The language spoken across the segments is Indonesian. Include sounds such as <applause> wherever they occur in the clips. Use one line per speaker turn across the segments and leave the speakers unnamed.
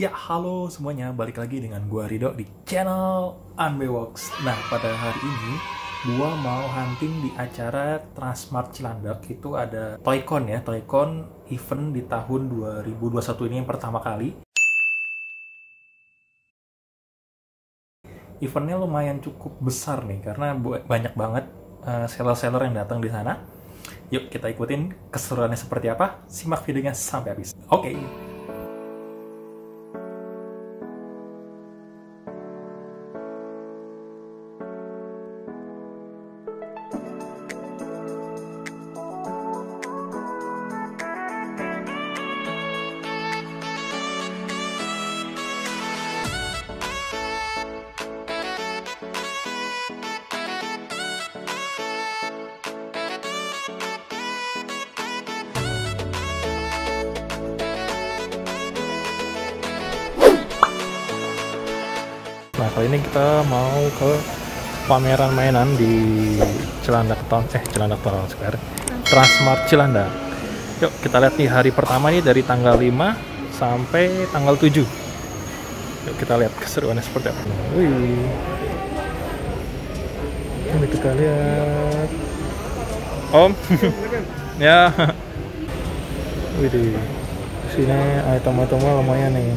Ya, halo semuanya. Balik lagi dengan gua Rido di channel Unbewox. Nah, pada hari ini gua mau hunting di acara Transmart Cilandak. Itu ada Toycon ya, Toycon event di tahun 2021 ini yang pertama kali. Eventnya lumayan cukup besar nih karena banyak banget eh, seller-seller yang datang di sana. Yuk kita ikutin keseruannya seperti apa. Simak videonya sampai habis. Oke. Nah kali ini kita mau ke pameran mainan di Cilandak Town eh Cilandak Town Square Transmart Cilandak. Yuk kita lihat nih hari pertama nih dari tanggal 5 sampai tanggal 7. Yuk kita lihat keseruannya seperti apa. Wih. Ini kita lihat. Om. <laughs> ya. Wih di sini item-itemnya lumayan nih.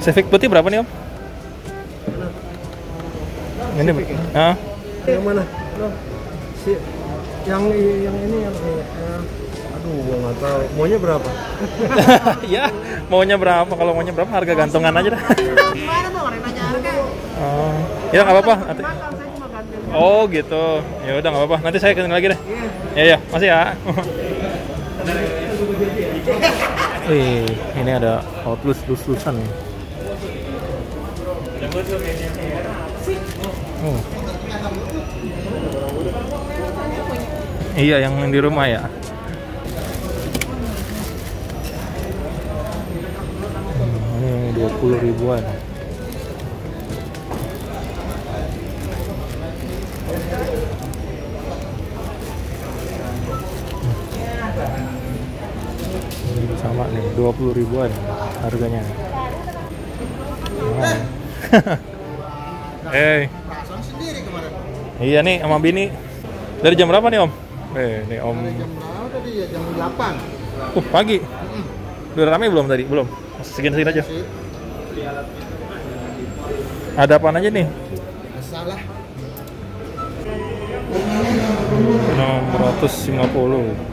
Civic putih berapa nih om? Ini ah,
Yang mana? Si yang yang ini yang eh, aduh gua nggak tahu. Maunya berapa? <laughs>
ya maunya berapa? Kalau maunya berapa harga gantungan aja dah.
Dong, orang nanya harga?
Oh, ya nggak apa-apa. Nanti. Oh gitu. Ya udah nggak apa-apa. Nanti saya ke sini lagi deh. Ya ya, masih ya. <laughs> Wih, ini ada outlus lus-lusan nih. Oh. Iya, yang di rumah ya. Hmm, ini 20 ribuan. Ini sama nih 20 ribuan harganya
sendiri <laughs> kemarin.
Iya nih sama bini. Dari jam berapa nih om? Eh nih om.
Jam berapa tadi ya? Jam 8.
uh pagi. Udah rame belum tadi? Belum. Segini segini aja.
Sih,
ada apa aja nih?
Salah.
nomor 150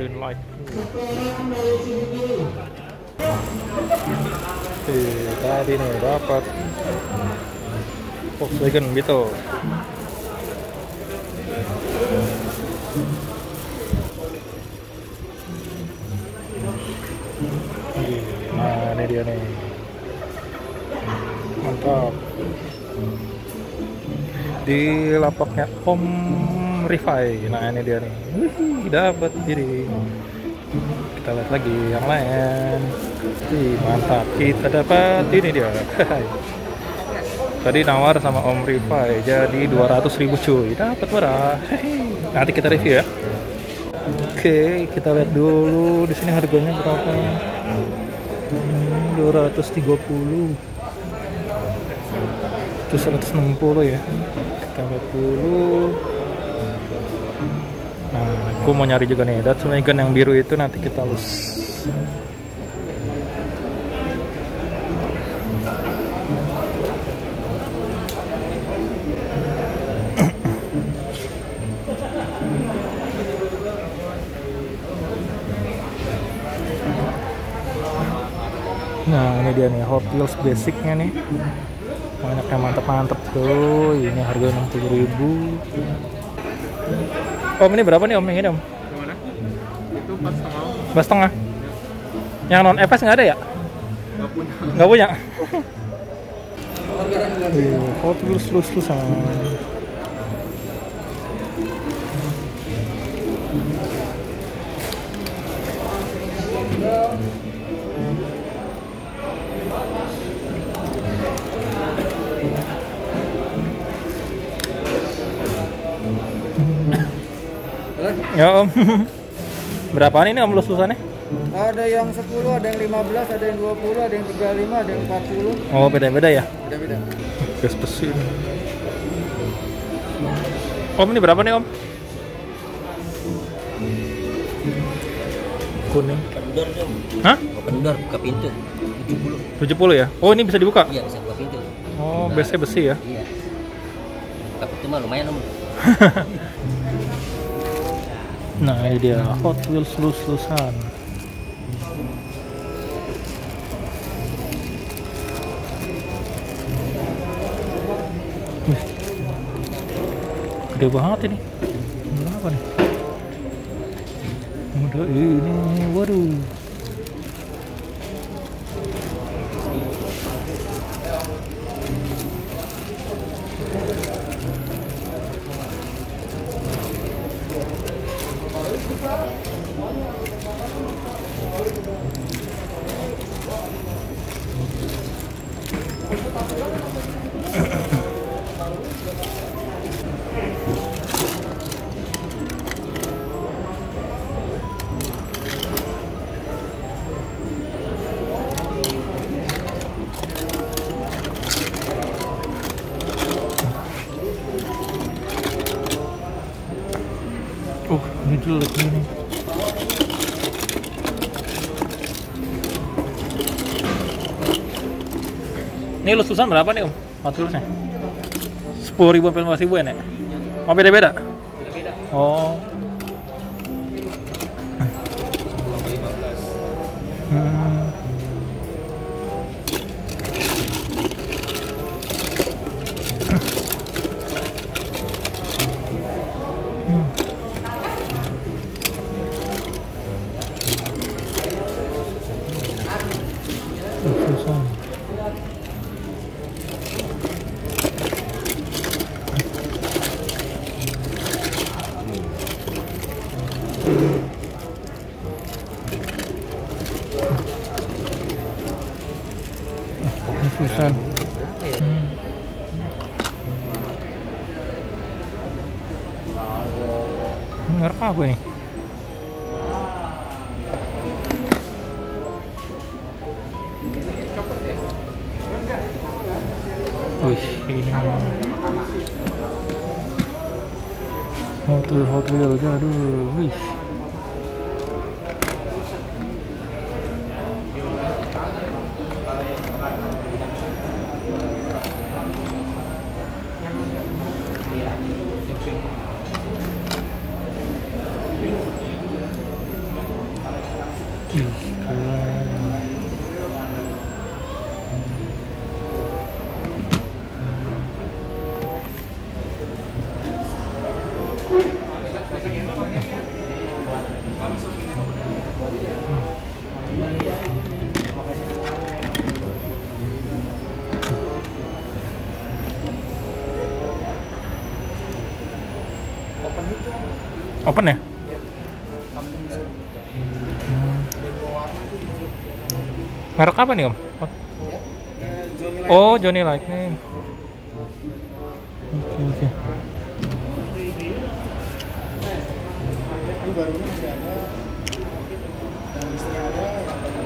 Green light Tadi nih dapat Volkswagen Beetle Nah, ini dia nih. Mantap. Di lapaknya Om Rifai. Nah, ini dia nih. Dapat jadi. Kita lihat lagi yang lain. Wih, mantap. Kita dapat ini dia. <laughs> Tadi nawar sama Om Rifai jadi 200 ribu cuy. Dapat murah. Nanti kita review ya. Oke, kita lihat dulu di sini harganya berapa. Hmm, 230. Itu 160 ya. Kita lihat dulu. Aku mau nyari juga nih. That's Megan yang biru itu nanti kita lus. Nah ini dia nih Hot Wheels basicnya nih Banyak yang mantep-mantep tuh Ini harga 60 ribu Om ini berapa nih om yang ini om?
Gimana? Itu pas setengah
Empat setengah Yang non FS nggak ada ya?
nggak punya.
Nggak punya? Tuh, Hot Wheels lus-lusan Ya <laughs> om Berapaan ini om lus-lusannya?
Ada yang 10, ada yang 15, ada yang 20, ada yang 35, ada yang 40.
Oh beda-beda ya?
Beda-beda.
Gas besi ini. Om ini berapa nih om? Kuning.
Open door dong.
Hah?
Open door buka pintu. 70.
70 ya? Oh ini bisa dibuka?
Iya bisa buka pintu.
Oh biasanya besi ya?
Iya. Buka pintu mah lumayan om. <laughs>
Nah ini dia. Hot Wheels lus-lusan. Gede banget ini. Berapa nih? Udah ini Waduh Lususan berapa nih om? Hot Wheelsnya? 10 ribu sampai 15 ribu ya nek? Oh beda-beda? Oh Wih, ini hotel hotel aduh, wih. Open ya? Merek apa nih om? Oh, Johnny Lightning. Oke oke.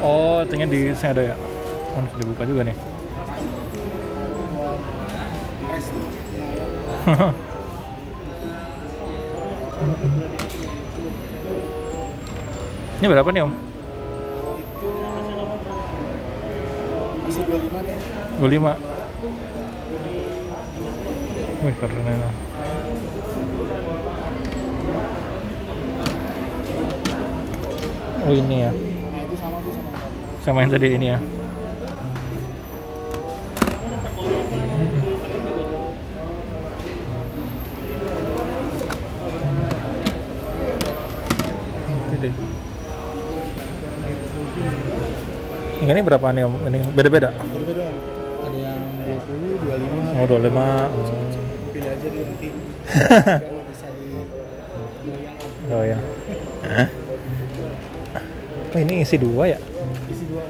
Oh, ternyata di sini ada ya. Oh, bisa dibuka juga nih. <laughs> Ini berapa nih om?
Masih 25 deh.
25 Wih keren ya. Oh ini ya
itu. Sama
yang tadi ini ya Deh. Ini berapa nih om? Ini beda-beda?
Berbeda. Ada yang 20, 25.
Oh 25 hmm.
Pilih aja dulu nanti. Kalau <laughs> bisa di
Oh ya. Oh ini isi dua ya?
isi dua.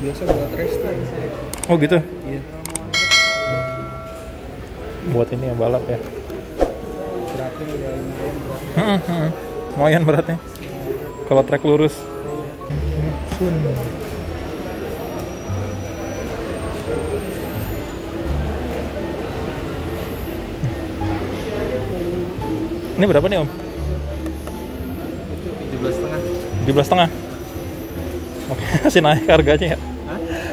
Biasa buat resto.
Oh gitu?
Iya.
Buat ini ya balap ya?
Beratnya ya lumayan.
Hmm, hmm. Lumayan beratnya. Kalau trek lurus. Sun. Ini berapa nih om?
17 setengah.
17 setengah. Oke, <laughs> masih naik harganya ya?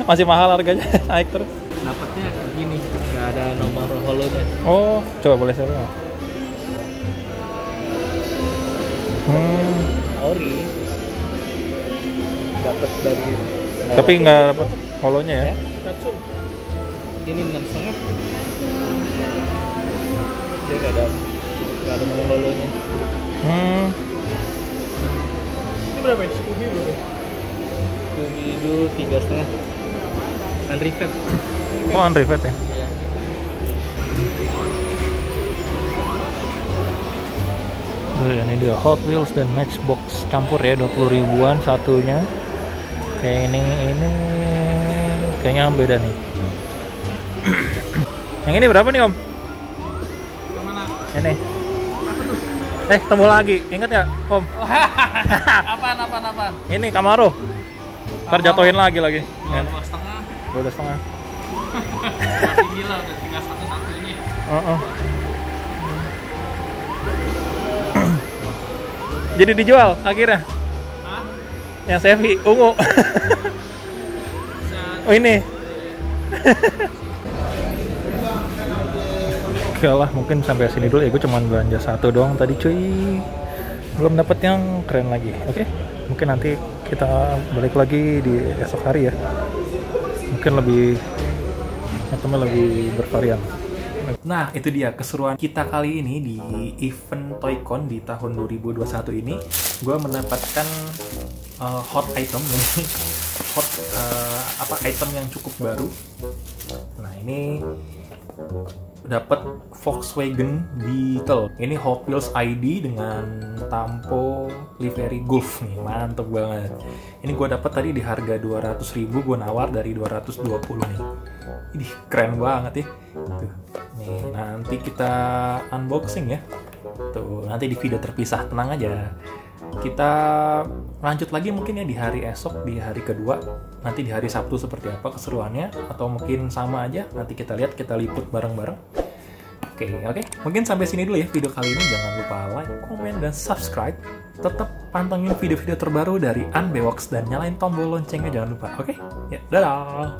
Masih mahal harganya, <laughs> naik terus.
Dapatnya gini, ada nomor holonya.
Oh, coba boleh saya lihat. Hmm,
Ori. Dapat dari.
tapi nggak dapat holonya ya?
Samsung. Ini enam setengah. Dia nggak ada nggak ada nomor holonya.
Hmm,
Ini berapa ya? Scooby berapa? Scooby itu tiga setengah. Unrevet.
oh unrivet ya? Ini dia Hot Wheels dan Matchbox campur ya 20 ribuan satunya. Kayak ini ini kayaknya beda nih. Yang ini berapa nih om? Ini. Eh, ketemu lagi. Ingat ya, Om? <laughs>
Apaan apaan apaan?
Ini Camaro. Ntar jatuhin lagi lagi.
Dua setengah.
Dua setengah. <laughs>
Gila udah tinggal satu satu
Oh, oh. Jadi dijual akhirnya.
Hah?
Yang Sevi ungu. oh ini. Oke lah, mungkin sampai sini dulu ya. Gue cuman belanja satu doang tadi cuy. Belum dapet yang keren lagi. Oke, mungkin nanti kita balik lagi di esok hari ya. Mungkin lebih itemnya lebih bervarian. Nah, itu dia keseruan kita kali ini di event Toycon di tahun 2021 ini. Gue mendapatkan uh, hot item <laughs> hot uh, apa item yang cukup baru. Nah, ini dapat Volkswagen Beetle. Ini Hot Wheels ID dengan tampo livery Golf nih, mantep banget. Ini gue dapat tadi di harga 200.000 gue nawar dari 220 nih. Ini keren banget ya. Tuh. Nih, nanti kita unboxing ya. Tuh, nanti di video terpisah, tenang aja. Kita lanjut lagi mungkin ya di hari esok, di hari kedua. Nanti di hari Sabtu seperti apa keseruannya atau mungkin sama aja. Nanti kita lihat, kita liput bareng-bareng. Oke, oke. Mungkin sampai sini dulu ya video kali ini. Jangan lupa like, komen, dan subscribe. Tetap pantengin video-video terbaru dari Unbox dan nyalain tombol loncengnya jangan lupa. Oke? Ya, dadah.